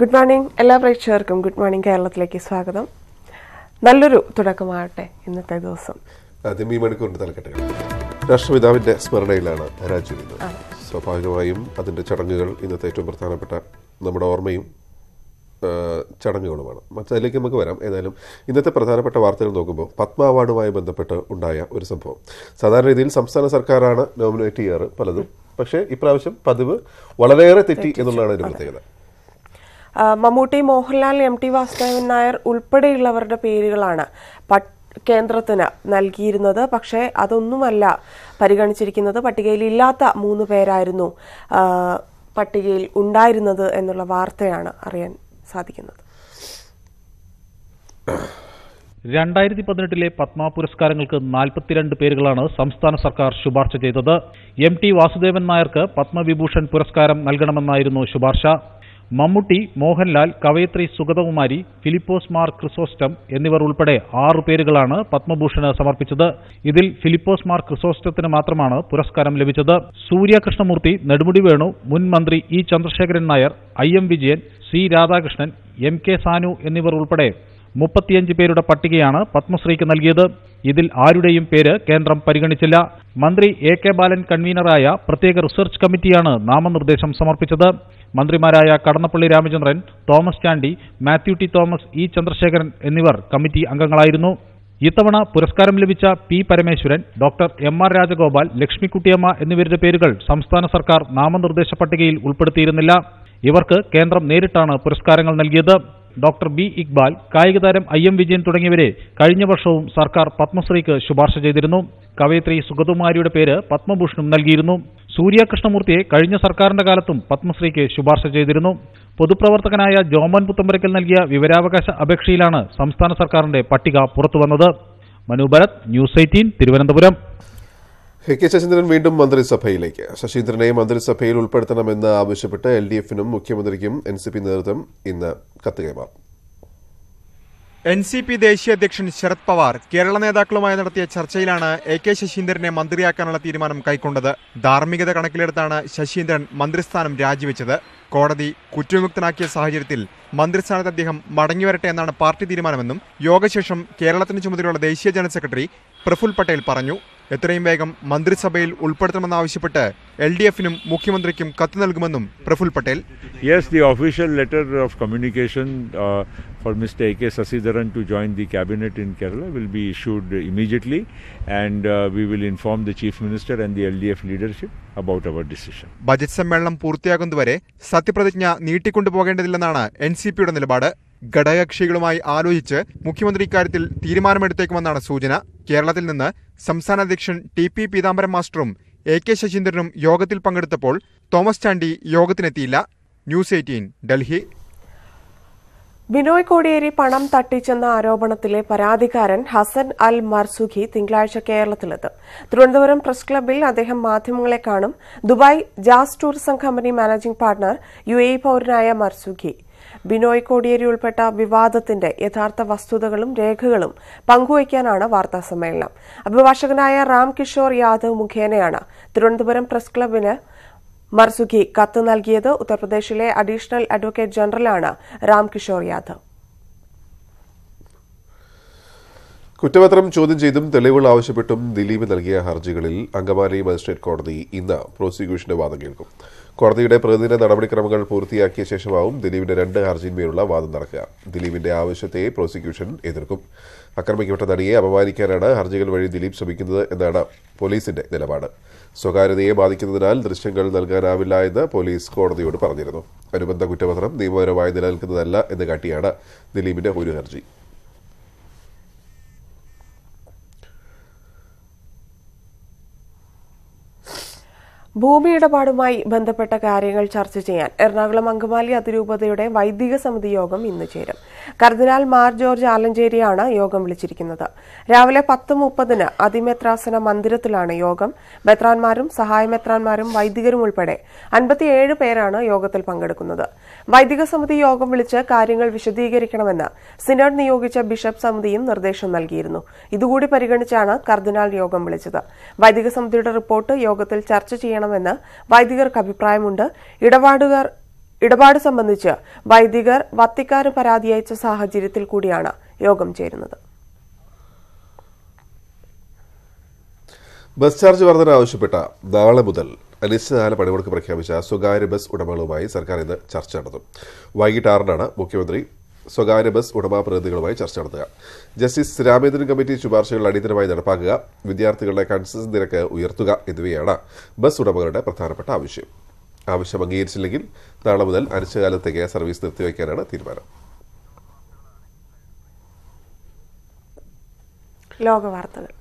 Good morning എല്ലാ പ്രേക്ഷകർക്കും good morning കേരളത്തിലേക്ക് സ്വാഗതം. നല്ലൊരു തുടക്കമാകട്ടെ ഇന്നത്തെ ദിവസം. ആദ്യം ഈ മണിക്കൂറിന്റെ തലക്കെട്ടുകൾ രാഷ്ട്രപിതാവിന്റെ സ്മരണയിലാണ് രാജ്യം ഇന്ന്. സ്വാഭാവികമായും അതിന്റെ ചടങ്ങുകൾ ഇന്നത്തെ ഏറ്റവും പ്രധാനപ്പെട്ട നമ്മുടെ ഓർമ്മയും ചടങ്ങുകളുമാണ്. മറ്റതിലേക്ക് നമുക്ക് വരാം. ഏതായാലും ഇന്നത്തെ പ്രധാനപ്പെട്ട വാർത്തകൾ നോക്കുമ്പോൾ പത്മ അവാർഡുമായി ബന്ധപ്പെട്ട് ഉണ്ടായ ഒരു സംഭവം. സാധാരണ രീതിയിൽ സംസ്ഥാന സർക്കാരാണ് നോമിനേറ്റ് ചെയ്യാറ് പലതും. പക്ഷേ ഇപ്രാവശ്യം പതിവ് വളരെയേറെ തെറ്റി. എന്നുള്ളതാണ് ഒരു പ്രത്യേകത. മമ്മൂട്ടി മോഹൻലാൽ എം ടി വാസുദേവൻ നായർ ഉൾപ്പെടെയുള്ളവരുടെ പേരുകളാണ് കേന്ദ്രത്തിന് നൽകിയിരുന്നത്. പക്ഷേ അതൊന്നുമല്ല പരിഗണിച്ചിരിക്കുന്നത്. പട്ടികയിൽ ഇല്ലാത്ത മൂന്ന് പേരായിരുന്നു പട്ടികയിൽ ഉണ്ടായിരുന്നത് എന്നുള്ള വാർത്തയാണ് അറിയാൻ സാധിക്കുന്നത്. രണ്ടായിരത്തി പതിനെട്ടിലെ പത്മ പുരസ്കാരങ്ങൾക്ക് നാൽപ്പത്തിരണ്ട് പേരുകളാണ് സംസ്ഥാന സർക്കാർ ശുപാർശ ചെയ്തത്. എം ടി വാസുദേവൻ നായർക്ക് പത്മവിഭൂഷൺ പുരസ്കാരം നൽകണമെന്നായിരുന്നു ശുപാർശ. മമ്മൂട്ടി മോഹൻലാൽ കവയത്രി സുഗതകുമാരി ഫിലിപ്പോസ് മാർ ക്രിസോസ്റ്റം എന്നിവർ ഉൾപ്പെടെ ആറു പേരുകളാണ് പത്മഭൂഷണ് സമർപ്പിച്ചത്. ഇതിൽ ഫിലിപ്പോസ് മാർ ക്രിസോസ്റ്റത്തിന് മാത്രമാണ് പുരസ്കാരം ലഭിച്ചത്. സൂര്യകൃഷ്ണമൂർത്തി നെടുമുടി വേണു മുൻ മന്ത്രി E Chandrasekharan Nair I M Vijayan C Radhakrishnan M K Sanu എന്നിവർ ഉൾപ്പെടെ മുപ്പത്തിയഞ്ച് പേരുടെ പട്ടികയാണ് പത്മശ്രീക്ക് നൽകിയത്. ഇതിൽ ആരുടെയും പേര് കേന്ദ്രം പരിഗണിച്ചില്ല. മന്ത്രി എ കെ ബാലൻ കൺവീനറായ പ്രത്യേക റിസർച്ച് കമ്മിറ്റിയാണ് നാമനിർദ്ദേശം സമർപ്പിച്ചത്. മന്ത്രിമാരായ Kadannappally Ramachandran Thomas Chandy Mathew T Thomas E Chandrasekharan എന്നിവർ കമ്മിറ്റി അംഗങ്ങളായിരുന്നു. ഇത്തവണ പുരസ്കാരം ലഭിച്ച P Parameswaran doctor M R Rajagopal Lakshmikuttyamma എന്നിവരുടെ പേരുകൾ സംസ്ഥാന സർക്കാർ നാമനിർദ്ദേശ പട്ടികയിൽ ഉൾപ്പെടുത്തിയിരുന്നില്ല. ഇവർക്ക് കേന്ദ്രം നേരിട്ടാണ് പുരസ്കാരങ്ങൾ നൽകിയത്. ഡോക്ടർ ബി ഇക്ബാൽ കായികതാരം ഐ എം വിജയൻ തുടങ്ങിയവരെ കഴിഞ്ഞ വർഷവും സർക്കാർ പത്മശ്രീക്ക് ശുപാർശ ചെയ്തിരുന്നു. കവയിത്രി സുഗതകുമാരിയുടെ പേര് പത്മഭൂഷണും നൽകിയിരുന്നു. സൂര്യകൃഷ്ണമൂർത്തിയെ കഴിഞ്ഞ സർക്കാരിന്റെ കാലത്തും പത്മശ്രീക്ക് ശുപാർശ ചെയ്തിരുന്നു. പൊതുപ്രവർത്തകനായ ജോമൻ പുത്തമ്പരക്കൽ നൽകിയ വിവരാവകാശ അപേക്ഷയിലാണ് സംസ്ഥാന സർക്കാരിന്റെ പട്ടിക പുറത്തുവന്നത്. Manu Bharath news eighteen Thiruvananthapuram. A K Saseendran വീണ്ടും മന്ത്രിസഭയിലേക്ക്. ശശീന്ദ്രനെ മന്ത്രിസഭയിൽ ഉൾപ്പെടുത്തണമെന്ന് ആവശ്യപ്പെട്ട് എൽ ഡി എഫിനും മുഖ്യമന്ത്രിക്കും എൻ സി പി നേതൃത്വം ഇന്ന് കത്ത് കൈമാറും. എൻ സി പി ദേശീയ അധ്യക്ഷൻ ശരത് പവാർ കേരള നേതാക്കളുമായി നടത്തിയ ചർച്ചയിലാണ് എ കെ ശശീന്ദ്രനെ മന്ത്രിയാക്കാനുള്ള തീരുമാനം കൈക്കൊണ്ടത്. ധാർമ്മികത കണക്കിലെടുത്താണ് ശശീന്ദ്രൻ മന്ത്രിസ്ഥാനം രാജിവെച്ചത്. കോടതി കുറ്റവിമുക്തനാക്കിയ സാഹചര്യത്തിൽ മന്ത്രിസ്ഥാനത്ത് അദ്ദേഹം മടങ്ങിവരട്ടെ എന്നാണ് പാർട്ടി തീരുമാനമെന്നും യോഗശേഷം കേരളത്തിന് ചുമതലയുള്ള ദേശീയ ജനറൽ സെക്രട്ടറി പ്രഫുൽ പട്ടേൽ പറഞ്ഞു. എത്രയും വേഗം മന്ത്രിസഭയിൽ ഉൾപ്പെടുത്തണമെന്ന് ആവശ്യപ്പെട്ട് എൽ ഡി എഫിനും മുഖ്യമന്ത്രിക്കും കത്ത് നൽകുമെന്നും Praful Patel. Yes the official letter of communication for mister A K Sasidharan to join the cabinet in Kerala will be issued immediately and we will inform the chief minister and the L D F leadership about our decision budget സമ്മേളനം പൂർത്തിയാകുന്നതുവരെ സത്യപ്രതിജ്ഞ നീട്ടിക്കൊണ്ടുപോകേണ്ടതില്ലെന്നാണ് N C പിയുടെ നിലപാട്. ഘടകകക്ഷികളുമായി ആലോചിച്ച് മുഖ്യമന്ത്രി ഇക്കാര്യത്തിൽ തീരുമാനമെടുത്തേക്കുമെന്നാണ് സൂചന. കേരളത്തിൽ നിന്ന് സംസ്ഥാന അധ്യക്ഷൻ ടി പി പീതാംബരം മാസ്റ്ററും എ കെ ശശീന്ദ്രനും യോഗത്തിൽ പങ്കെടുത്തപ്പോൾ Thomas Chandy യോഗത്തിനെത്തിയില്ല. News eighteen Delhi. Binoy Kodiyeri പണം തട്ടിച്ചെന്ന ആരോപണത്തിലെ പരാതിക്കാരൻ ഹസൻ അൽ മർസുഖി തിങ്കളാഴ്ച കേരളത്തിലെത്തും. തിരുവനന്തപുരം പ്രസ് ക്ലബ്ബിൽ അദ്ദേഹം മാധ്യമങ്ങളെ കാണും. Dubai Jas tourism company managing partner U A പൌരനായ Marzooqi. Binoy Kodiyeri ഉൾപ്പെട്ട വിവാദത്തിന്റെ യഥാർത്ഥ വസ്തുതകളും രേഖകളും പങ്കുവയ്ക്കാനാണ് വാർത്താ സമ്മേളനം അഭിഭാഷകനായ റാം കിഷോർ യാദവ് മുഖേനയാണ് തിരുവനന്തപുരം പ്രസ് ക്ലബിന് മർസുഖി കത്ത് നൽകിയത്. ഉത്തർപ്രദേശിലെ അഡീഷണൽ അഡ്വക്കേറ്റ് ജനറലാണ് റാം കിഷോർ യാദവ്. കുറ്റപത്രം ചോദ്യം ചെയ്തും തെളിവുകൾ ആവശ്യപ്പെട്ടും ദിലീപ് നൽകിയ ഹർജികളിൽ അങ്കമാലി മജിസ്ട്രേറ്റ് കോടതി ഇന്ന് പ്രോസിക്യൂഷന്റെ വാദം കേൾക്കും. കോടതിയുടെ പ്രതിദിന നടപടിക്രമങ്ങൾ പൂർത്തിയാക്കിയ ശേഷമാവും ദിലീപിന്റെ രണ്ട് ഹർജിന്മേലുള്ള വാദം നടക്കുക. ദിലീപിന്റെ ആവശ്യത്തെ പ്രോസിക്യൂഷൻ എതിർക്കും. ആക്രമിക്കപ്പെട്ട നടിയെ അപമാനിക്കാനാണ് ഹർജികൾ വഴി ദിലീപ് ശ്രമിക്കുന്നത് എന്നാണ് പോലീസിന്റെ നിലപാട്. സ്വകാര്യതയെ ബാധിക്കുന്നതിനാൽ ദൃശ്യങ്ങൾ നൽകാനാവില്ല എന്ന് പോലീസ് കോടതിയോട് പറഞ്ഞിരുന്നു. അനുബന്ധ കുറ്റപത്രം നിയമപരമായി നിലനിൽക്കുന്നതല്ല എന്ന് കാട്ടിയാണ് ദിലീപിന്റെ ഒരു ഹർജി. ഭൂമി ഇടപാടുമായി ബന്ധപ്പെട്ട കാര്യങ്ങൾ ചർച്ച ചെയ്യാൻ എറണാകുളം അങ്കമാലി അതിരൂപതയുടെ വൈദിക സമിതി യോഗം ഇന്ന് ചേരും. കർദിനാൾ മാർ ജോർജ് ആലഞ്ചേരിയാണ് യോഗം വിളിച്ചിരിക്കുന്നത്. രാവിലെ പത്ത് മുപ്പതിന് അതിമെത്രാസന മന്ദിരത്തിലാണ് യോഗം. മെത്രാന്മാരും സഹായമെത്രാന്മാരും വൈദികരും ഉൾപ്പെടെ അൻപത്തിയേഴ് പേരാണ് യോഗത്തിൽ പങ്കെടുക്കുന്നത്. വൈദിക സമിതി യോഗം വിളിച്ച് കാര്യങ്ങൾ വിശദീകരിക്കണമെന്ന് സിനഡ് നിയോഗിച്ച ബിഷപ്പ് സമിതിയും നിർദ്ദേശം നൽകിയിരുന്നു. ഇതുകൂടി പരിഗണിച്ചാണ് കർദിനാൾ യോഗം വിളിച്ചത്. വൈദിക സമിതിയുടെ റിപ്പോർട്ട് യോഗത്തിൽ ചർച്ച ചെയ്യണമെന്ന് വൈദികർക്ക് അഭിപ്രായമുണ്ട്. ഇടപാടുകാർ ഇടപാട് സംബന്ധിച്ച് വൈദികർ വത്തിക്കാന് പരാതി അയച്ച സാഹചര്യത്തിൽ കൂടിയാണ് യോഗം ചേരുന്നത്. ബസ് ചാർജ് വർധന ആവശ്യപ്പെട്ട നാളെ മുതൽ അനിശ്ചിതകാല പണിമുടക്ക് പ്രഖ്യാപിച്ച സ്വകാര്യ ബസ് ഉടമകളുമായി സർക്കാർ ഇന്ന് ചർച്ച നടത്തും. വൈകിട്ട് ആറിനാണ് മുഖ്യമന്ത്രി സ്വകാര്യ ബസ് ഉടമ പ്രതിനിധികളുമായി ചർച്ച നടത്തുക. ജസ്റ്റിസ് രാമേന്ദ്രൻ കമ്മിറ്റി ശുപാർശകൾ അടിയന്തരമായി നടപ്പാക്കുക വിദ്യാർത്ഥികളുടെ കൺസസ് നിരക്ക് ഉയർത്തുക എന്നിവയാണ് ബസ് ഉടമകളുടെ പ്രധാനപ്പെട്ട ആവശ്യം. ആവശ്യം അംഗീകരിച്ചില്ലെങ്കിൽ നാളെ മുതൽ അനിശ്ചിതകാലത്തേക്ക് സർവീസ് നിർത്തിവയ്ക്കാനാണ് തീരുമാനം. ലോകവാർത്തകൾ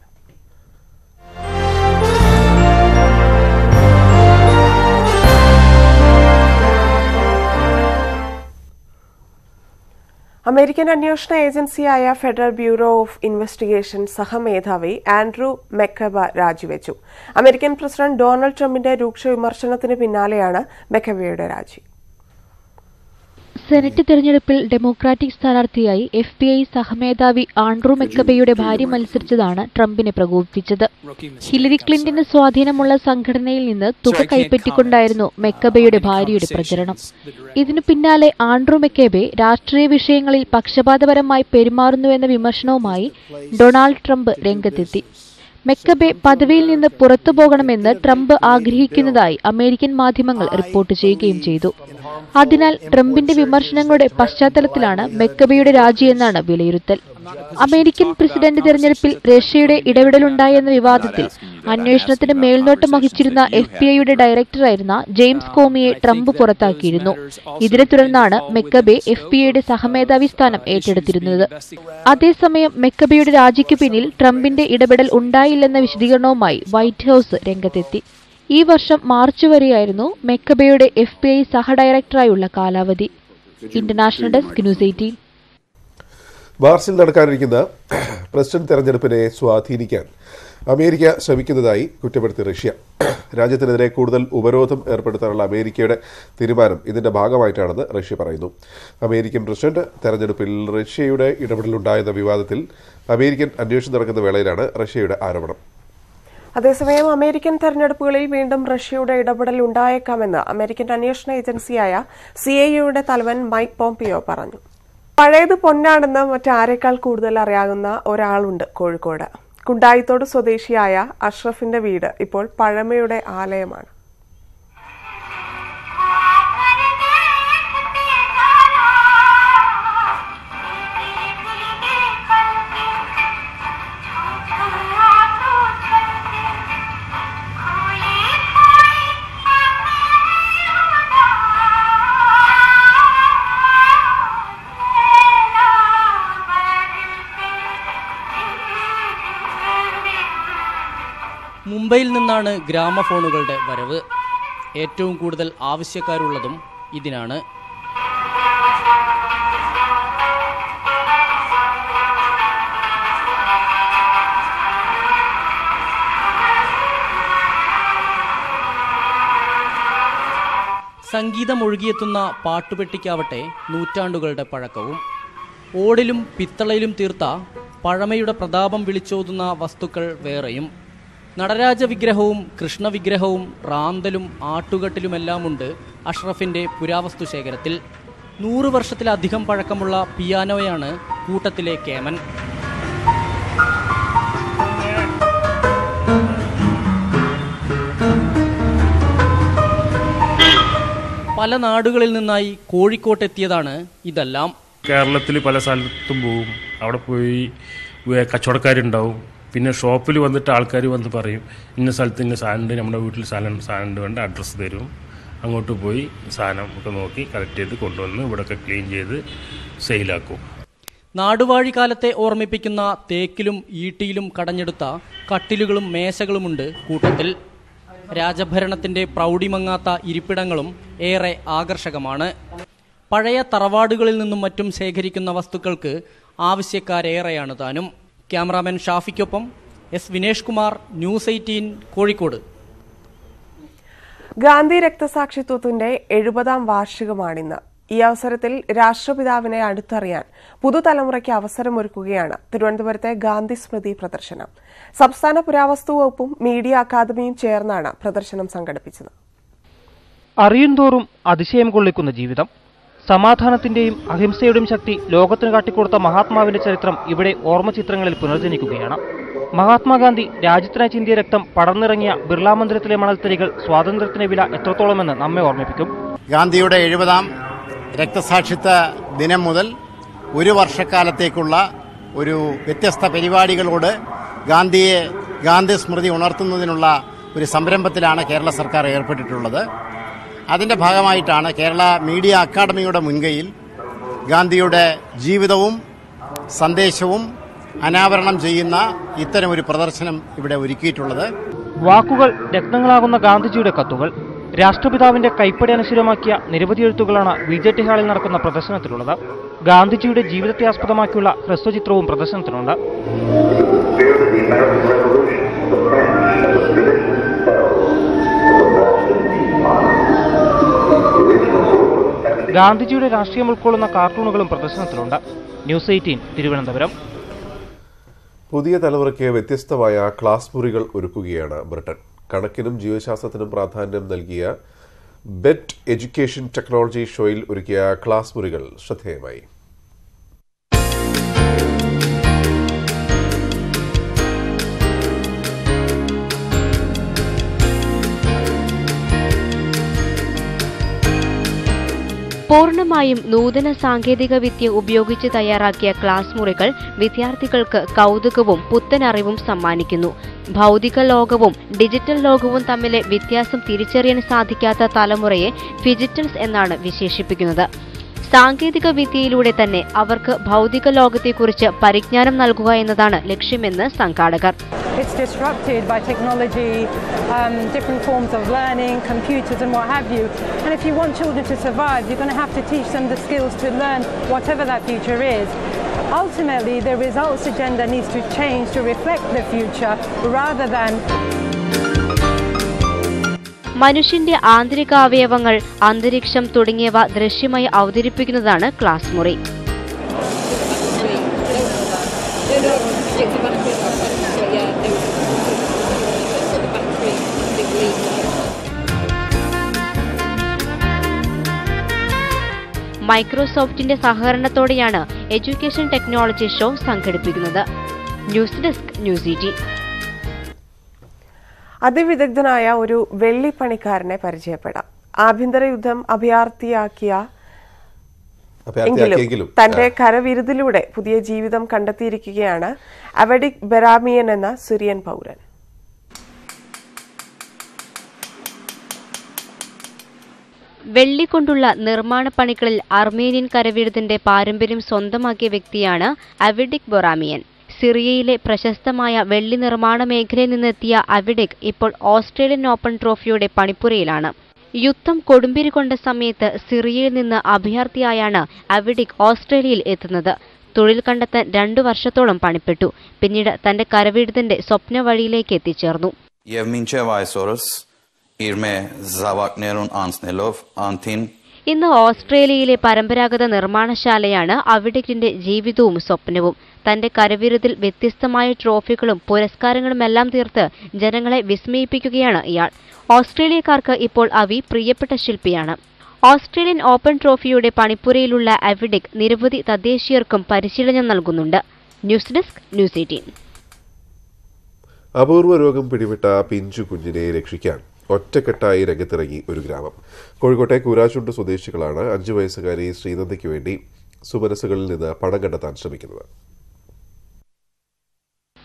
അമേരിക്കൻ അന്വേഷണ ഏജൻസിയായ ഫെഡറൽ ബ്യൂറോ ഓഫ് ഇൻവെസ്റ്റിഗേഷൻ സഹമേധാവി ആൻഡ്രൂ മെക്കബ രാജിവെച്ചു. അമേരിക്കൻ പ്രസിഡന്റ് ഡൊണാൾഡ് ട്രംപിന്റെ രൂക്ഷ വിമർശനത്തിന് പിന്നാലെയാണ് മെക്കബയുടെ രാജി. സെനറ്റ് തെരഞ്ഞെടുപ്പിൽ ഡെമോക്രാറ്റിക് സ്ഥാനാർത്ഥിയായി എഫ് ബി ഐ സഹമേധാവി ആൻഡ്രൂ മെക്കബയുടെ ഭാര്യ മത്സരിച്ചതാണ് ട്രംപിനെ പ്രകോപിപ്പിച്ചത്. ഹിലരി ക്ലിന്റന് സ്വാധീനമുള്ള സംഘടനയിൽ നിന്ന് തുക കൈപ്പറ്റിക്കൊണ്ടായിരുന്നു മെക്കബയുടെ ഭാര്യയുടെ പ്രചരണം. ഇതിനു പിന്നാലെ ആൻഡ്രൂ മെക്കേബെ രാഷ്ട്രീയ വിഷയങ്ങളിൽ പക്ഷപാതപരമായി പെരുമാറുന്നുവെന്ന വിമർശനവുമായി ഡൊണാൾഡ് ട്രംപ് രംഗത്തെത്തി. മെക്കബെ പദവിയിൽ നിന്ന് പുറത്തു പോകണമെന്ന് ട്രംപ് ആഗ്രഹിക്കുന്നതായി അമേരിക്കൻ മാധ്യമങ്ങൾ റിപ്പോർട്ട് ചെയ്യുകയും ചെയ്തു. അതിനാൽ ട്രംപിന്റെ വിമർശനങ്ങളുടെ പശ്ചാത്തലത്തിലാണ് മെക്കബയുടെ രാജിയെന്നാണ് വിലയിരുത്തൽ. അമേരിക്കൻ പ്രസിഡന്റ് തെരഞ്ഞെടുപ്പിൽ റഷ്യയുടെ ഇടപെടലുണ്ടായെന്ന വിവാദത്തിൽ അന്വേഷണത്തിന് മേൽനോട്ടം വഹിച്ചിരുന്ന എഫ് ബി ഐയുടെ ഡയറക്ടറായിരുന്ന ജെയിംസ് കോമിയെ ട്രംപ് പുറത്താക്കിയിരുന്നു. ഇതിനെ തുടർന്നാണ് മെക്കബെ എഫ് ബി ഐയുടെ സഹമേധാവി സ്ഥാനം ഏറ്റെടുത്തിരുന്നത്. അതേസമയം മെക്കബയുടെ രാജിക്ക് പിന്നിൽ ട്രംപിന്റെ ഇടപെടൽ ഉണ്ടായില്ലെന്ന വിശദീകരണവുമായി വൈറ്റ് ഹൌസ് രംഗത്തെത്തി. ഈ വർഷം മാർച്ച് വരെയായിരുന്നു മെക്കബയുടെ എഫ് ബി ഐ സഹ ഡയറക്ടറായുള്ള കാലാവധി. International desk news eighteen. മാർച്ചിൽ നടക്കാനിരിക്കുന്ന പ്രസിഡന്റ് തെരഞ്ഞെടുപ്പിനെ സ്വാധീനിക്കാൻ അമേരിക്ക ശ്രമിക്കുന്നതായി കുറ്റപ്പെടുത്തി റഷ്യ. രാജ്യത്തിനെതിരെ കൂടുതൽ ഉപരോധം ഏർപ്പെടുത്താനുള്ള അമേരിക്കയുടെ തീരുമാനം ഇതിന്റെ ഭാഗമായിട്ടാണെന്ന് റഷ്യ പറയുന്നു. അമേരിക്കൻ പ്രസിഡന്റ് തെരഞ്ഞെടുപ്പിൽ റഷ്യയുടെ ഇടപെടലുണ്ടായെന്ന വിവാദത്തിൽ അമേരിക്കൻ അന്വേഷണം നടക്കുന്ന വേളയിലാണ് റഷ്യയുടെ ആരോപണം. അതേസമയം അമേരിക്കൻ തെരഞ്ഞെടുപ്പുകളിൽ വീണ്ടും റഷ്യയുടെ ഇടപെടൽ ഉണ്ടായേക്കാമെന്ന് അമേരിക്കൻ അന്വേഷണ ഏജൻസിയായ സി തലവൻ മൈക്ക് പോംപിയോ പറഞ്ഞു. പഴയത് പൊന്നാണെന്ന് മറ്റാരേക്കാൾ കൂടുതൽ അറിയാവുന്ന ഒരാളുണ്ട് കോഴിക്കോട്. കുണ്ടായിത്തോട് സ്വദേശിയായ അഷ്റഫിന്റെ വീട് ഇപ്പോൾ പഴമയുടെ ആലയമാണ്. മുംബൈയിൽ നിന്നാണ് ഗ്രാമഫോണുകളുടെ വരവ്. ഏറ്റവും കൂടുതൽ ആവശ്യക്കാരുള്ളതും ഇതിനാണ്. സംഗീതം ഒഴുകിയെത്തുന്ന പാട്ടുപെട്ടിക്കാവട്ടെ നൂറ്റാണ്ടുകളുടെ പഴക്കവും. ഓടിലും പിത്തളയിലും തീർത്ത പഴമയുടെ പ്രതാപം വിളിച്ചോതുന്ന വസ്തുക്കൾ വേറെയും. നടരാജ വിഗ്രഹവും കൃഷ്ണവിഗ്രഹവും റാന്തലും ആട്ടുകട്ടിലുമെല്ലാമുണ്ട് അഷ്റഫിന്റെ പുരാവസ്തു ശേഖരത്തിൽ. നൂറ് വർഷത്തിലധികം പഴക്കമുള്ള പിയാനോയാണ് കൂട്ടത്തിലെ കേമൻ. പല നാടുകളിൽ നിന്നായി കോഴിക്കോട്ടെത്തിയതാണ് ഇതെല്ലാം. കേരളത്തിൽ പല സ്ഥലത്തും പോവും. അവിടെ പോയി കച്ചവടക്കാരുണ്ടാവും. പിന്നെ ഷോപ്പിൽ വന്നിട്ട് ആൾക്കാർ വന്ന് പറയും ഇന്ന സ്ഥലത്ത് ഇന്ന സാധനം ഉണ്ട് നമ്മുടെ വീട്ടിൽ സാധനം സാധനം ഉണ്ട് വേണ്ട അഡ്രസ്സ് തരും. അങ്ങോട്ട് പോയി സാധനം ഒക്കെ നോക്കി കളക്ട് ചെയ്ത് കൊണ്ടുവന്ന് ഇവിടെയൊക്കെ ക്ലീൻ ചെയ്ത് സെയിലാക്കും നാടുവാഴി കാലത്തെ ഓർമ്മിപ്പിക്കുന്ന തേക്കിലും ഈട്ടിയിലും കടഞ്ഞെടുത്ത കട്ടിലുകളും മേശകളുമുണ്ട് കൂട്ടത്തിൽ. രാജഭരണത്തിന്റെ പ്രൗഢിമങ്ങാത്ത ഇരിപ്പിടങ്ങളും ഏറെ ആകർഷകമാണ്. പഴയ തറവാടുകളിൽ നിന്നും മറ്റും ശേഖരിക്കുന്ന വസ്തുക്കൾക്ക് ആവശ്യക്കാരേറെയാണ് താനും. Cameraman ഷാഫിക്കൊപ്പം S Vineesh Kumar news eighteen Kozhikode. Gandhi രക്തസാക്ഷിത്വത്തിന്റെ എഴുപതാം വാർഷികമാണിന്ന്. ഈ അവസരത്തിൽ രാഷ്ട്രപിതാവിനെ അടുത്തറിയാൻ പുതുതലമുറയ്ക്ക് അവസരമൊരുക്കുകയാണ് തിരുവനന്തപുരത്തെ ഗാന്ധി സ്മൃതി പ്രദർശനം. സംസ്ഥാന പുരാവസ്തു വകുപ്പും മീഡിയ അക്കാദമിയും ചേർന്നാണ് പ്രദർശനം സംഘടിപ്പിച്ചത്. അറിയുന്തോറും അതിശയം കൊള്ളിക്കുന്ന ജീവിതം സമാധാനത്തിന്റെയും അഹിംസയുടെയും ശക്തി ലോകത്തിന് കാട്ടിക്കൊടുത്ത മഹാത്മാവിന്റെ ചരിത്രം ഇവിടെ ഓർമ്മ ചിത്രങ്ങളിൽ പുനർജനിക്കുകയാണ്. മഹാത്മാഗാന്ധി രാജ്യത്തിനായി ചിന്തിയ രക്തം പടർന്നിറങ്ങിയ ബിർള മന്ദിരത്തിലെ മണൽത്തരികൾ സ്വാതന്ത്ര്യത്തിന്റെ വില എത്രത്തോളമെന്ന് നമ്മെ ഓർമ്മിപ്പിക്കും. ഗാന്ധിയുടെ എഴുപതാം രക്തസാക്ഷിത്വ ദിനം മുതൽ ഒരു വർഷക്കാലത്തേക്കുള്ള ഒരു വ്യത്യസ്ത പരിപാടികളോട് ഗാന്ധിയെ ഗാന്ധി സ്മൃതി ഉണർത്തുന്നതിനുള്ള ഒരു സംരംഭത്തിലാണ് കേരള സർക്കാർ ഏർപ്പെട്ടിട്ടുള്ളത്. അതിന്റെ ഭാഗമായിട്ടാണ് കേരള മീഡിയ അക്കാദമിയുടെ മുൻകൈയിൽ ഗാന്ധിയുടെ ജീവിതവും സന്ദേശവും അനാവരണം ചെയ്യുന്ന ഇത്തരം ഒരു പ്രദർശനം ഇവിടെ ഒരുക്കിയിട്ടുള്ളത്. വാക്കുകൾ രക്തങ്ങളാകുന്ന ഗാന്ധിജിയുടെ കത്തുകൾ രാഷ്ട്രപിതാവിന്റെ കൈപ്പടി അനുസരമാക്കിയ നിരവധി എഴുത്തുകളാണ് വി ജെ ടി ഹാളിൽ നടക്കുന്ന പ്രദർശനത്തിലുള്ളത്. ഗാന്ധിജിയുടെ ജീവിതത്തെ ആസ്പദമാക്കിയുള്ള ഹ്രസ്വചിത്രവും പ്രദർശനത്തിനുണ്ട് ഗാന്ധിജിയുടെ രാഷ്ട്രീയം ഉൾക്കൊള്ളുന്ന കാർട്ടൂണുകളും പ്രദർശനത്തിലുണ്ട്. News eighteen Thiruvananthapuram. പുതിയ തലമുറയ്ക്ക് വ്യത്യസ്തമായ ക്ലാസ് മുറികൾ ഒരുക്കുകയാണ് ബ്രിട്ടൻ. കണക്കിനും ജീവശാസ്ത്രത്തിനും പ്രാധാന്യം നൽകിയ ബെറ്റ് എഡ്യൂക്കേഷൻ ടെക്നോളജി ഷോയിൽ ഒരുക്കിയ ക്ലാസ് മുറികൾ ശ്രദ്ധേയമായി. പൂർണമായും നൂതന സാങ്കേതിക വിദ്യ ഉപയോഗിച്ച് തയ്യാറാക്കിയ ക്ലാസ് മുറികൾ വിദ്യാർത്ഥികൾക്ക് കൗതുകവും പുത്തനറിവും സമ്മാനിക്കുന്നു. ഭൗതിക ലോകവും ഡിജിറ്റൽ ലോകവും തമ്മിലെ വ്യത്യാസം തിരിച്ചറിയാൻ സാധിക്കാത്ത തലമുറയെ ഫിജിറ്റൽസ് എന്നാണ് വിശേഷിപ്പിക്കുന്നത്. സാങ്കേതിക വിദ്യയിലൂടെ തന്നെ അവർക്ക് ഭൗതിക ലോകത്തെക്കുറിച്ച് പരിജ്ഞാനം നൽകുക എന്നതാണ് ലക്ഷ്യമെന്ന് സംഘാടകർ It's disrupted by technology, um, different forms of learning, computers and what have you. And if you want children to survive, you're going to have to teach them the skills to learn whatever that future is. Ultimately, the results agenda needs to change to reflect the future rather than മനുഷ്യന്റെ ആന്തരികാവയവങ്ങൾ അന്തരീക്ഷം തുടങ്ങിയവ ദൃശ്യമായി അവതരിപ്പിക്കുന്നതാണ് class മുറി. മൈക്രോസോഫ്റ്റിന്റെ സഹകരണത്തോടെയാണ് education technology show സംഘടിപ്പിക്കുന്നത്. News desk news ഇ അതിവിദഗ്ധനായ ഒരു വെള്ളിപ്പണിക്കാരനെ പരിചയപ്പെടാം. ആഭ്യന്തര യുദ്ധം അഭയാർത്ഥിയാക്കിയ എങ്കിലും തന്റെ കരവിരുതിലൂടെ പുതിയ ജീവിതം കണ്ടെത്തിയിരിക്കുകയാണ് അവഡിക് ബെറാമിയൻ എന്ന സിറിയൻ പൗരൻ. വെള്ളി കൊണ്ടുള്ള നിർമ്മാണ പണികളിൽ അർമേനിയൻ കരവിരുതിന്റെ പാരമ്പര്യം സ്വന്തമാക്കിയ വ്യക്തിയാണ് അവഡിക് ബൊറാമിയൻ. സിറിയയിലെ പ്രശസ്തമായ വെള്ളി നിർമ്മാണ മേഖലയിൽ നിന്നെത്തിയ അവിഡെക് ഇപ്പോൾ ഓസ്ട്രേലിയൻ ഓപ്പൺ ട്രോഫിയുടെ പണിപ്പുരയിലാണ്. യുദ്ധം കൊടുമ്പിരി കൊണ്ട സമയത്ത് സിറിയയിൽ നിന്ന് അഭയാർത്ഥിയായാണ് അവിഡിക് ഓസ്ട്രേലിയയിൽ എത്തുന്നത്. തൊഴിൽ കണ്ടെത്താൻ രണ്ടു വർഷത്തോളം പണിപ്പെട്ടു. പിന്നീട് തന്റെ കരവീടത്തിന്റെ സ്വപ്ന വഴിയിലേക്ക് എത്തിച്ചേർന്നു. ഇന്ന് ഓസ്ട്രേലിയയിലെ പരമ്പരാഗത നിർമ്മാണശാലയാണ് അവിഡിക്കിന്റെ ജീവിതവും സ്വപ്നവും. തന്റെ കരവിരുതിൽ വ്യത്യസ്തമായ ട്രോഫികളും പുരസ്കാരങ്ങളുമെല്ലാം തീർത്ത് ജനങ്ങളെ വിസ്മയിപ്പിക്കുകയാണ് ഇയാൾ. ഓസ്ട്രേലിയക്കാർക്ക് ഇപ്പോൾ അവി പ്രിയപ്പെട്ട ശില്പിയാണ്. ഓസ്ട്രേലിയൻ ഓപ്പൺ ട്രോഫിയുടെ പണിപ്പുരയിലുള്ള അവിഡിക് നിരവധി തദ്ദേശീയർക്കും പരിശീലനം നൽകുന്നുണ്ട്. News desk news eighteen. അപൂർവ രോഗം പിടിപെട്ട പിഞ്ചു കുഞ്ഞിനെ രക്ഷിക്കാൻ ഒറ്റക്കെട്ടായി രംഗത്തിറങ്ങി ഒരു ഗ്രാമം. കോഴിക്കോട്ടെ കൂരാച്ചുണ്ട് സ്വദേശികളാണ് അഞ്ചു വയസ്സുകാരി ശ്രീനന്ദയ്ക്ക് വേണ്ടി സുമനസ്സുകളിൽ നിന്ന് പണം കണ്ടെത്താൻ ശ്രമിക്കുന്നത്.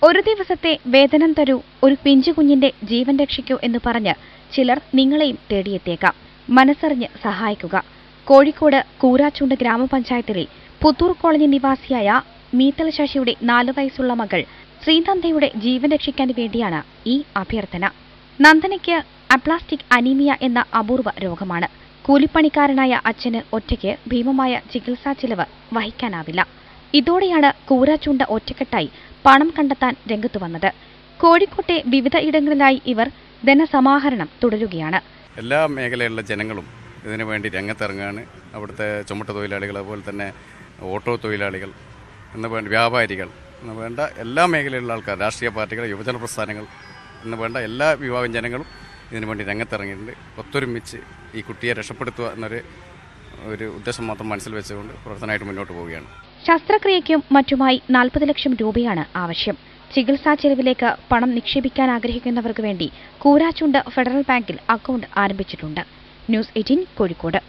ഒരു ദിവസത്തെ വേതനം തരൂ ഒരു പിഞ്ചു കുഞ്ഞിന്റെ ജീവൻ രക്ഷിക്കൂ എന്ന് പറഞ്ഞ് ചിലർ നിങ്ങളെയും തേടിയെത്തിയേക്കാം. മനസ്സറിഞ്ഞ് സഹായിക്കുക. കോഴിക്കോട് കൂരാച്ചുണ്ട് ഗ്രാമപഞ്ചായത്തിലെ പുത്തൂർ കോളനി നിവാസിയായ മീത്തൽ ശശിയുടെ നാലു വയസ്സുള്ള മകൾ ശ്രീനന്ദയുടെ ജീവൻ രക്ഷിക്കാൻ വേണ്ടിയാണ് ഈ അഭ്യർത്ഥന. നന്ദനയ്ക്ക് അപ്ലാസ്റ്റിക് അനീമിയ എന്ന അപൂർവ രോഗമാണ്. കൂലിപ്പണിക്കാരനായ അച്ഛന് ഒറ്റയ്ക്ക് ഭീമമായ ചികിത്സാ ചിലവ് വഹിക്കാനാവില്ല. ഇതോടെയാണ് കൂരാച്ചുണ്ട ഒറ്റക്കെട്ടായി പണം കണ്ടെത്താൻ രംഗത്തു വന്നത്. കോഴിക്കോട്ടെ വിവിധ ഇടങ്ങളിലായി ഇവർ ധനസമാഹരണം തുടരുകയാണ്. എല്ലാ മേഖലയിലുള്ള ജനങ്ങളും ഇതിനു വേണ്ടി രംഗത്തിറങ്ങുകയാണ് അവിടുത്തെ ചുമട്ട് തൊഴിലാളികൾ അതുപോലെ തന്നെ ഓട്ടോ തൊഴിലാളികൾ എന്ന് വേണ്ട വ്യാപാരികൾ എന്ന് വേണ്ട എല്ലാ മേഖലയിലുള്ള ആൾക്കാർ രാഷ്ട്രീയ പാർട്ടികൾ യുവജന പ്രസ്ഥാനങ്ങൾ എന്ന് വേണ്ട എല്ലാ വിഭാഗം ജനങ്ങളും ഇതിനു വേണ്ടി രംഗത്തിറങ്ങിയിട്ടുണ്ട്. ഒത്തൊരുമിച്ച് ഈ കുട്ടിയെ രക്ഷപ്പെടുത്തുക എന്നൊരു ഒരു ഉദ്ദേശം മാത്രം മനസ്സിൽ വെച്ചുകൊണ്ട് പ്രവർത്തനമായിട്ട് മുന്നോട്ട് പോവുകയാണ്. ശസ്ത്രക്രിയയ്ക്കും മറ്റുമായി നാൽപ്പത് ലക്ഷം രൂപയാണ് ആവശ്യം. ചികിത്സാ ചെലവിലേക്ക് പണം നിക്ഷേപിക്കാൻ ആഗ്രഹിക്കുന്നവർക്ക് വേണ്ടി കൂരാച്ചുണ്ട് ഫെഡറൽ ബാങ്കിൽ അക്കൗണ്ട് ആരംഭിച്ചിട്ടുണ്ട്. News eighteen Kozhikode.